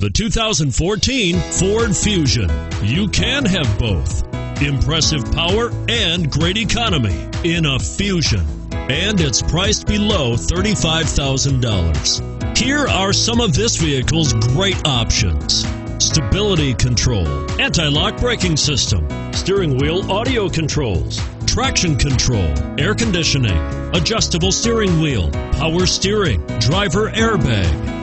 The 2014 Ford Fusion. You can have both. Impressive power and great economy in a Fusion. And it's priced below $35,000. Here are some of this vehicle's great options stability control, anti lock braking system, steering wheel audio controls, traction control, air conditioning, adjustable steering wheel, power steering, driver airbag,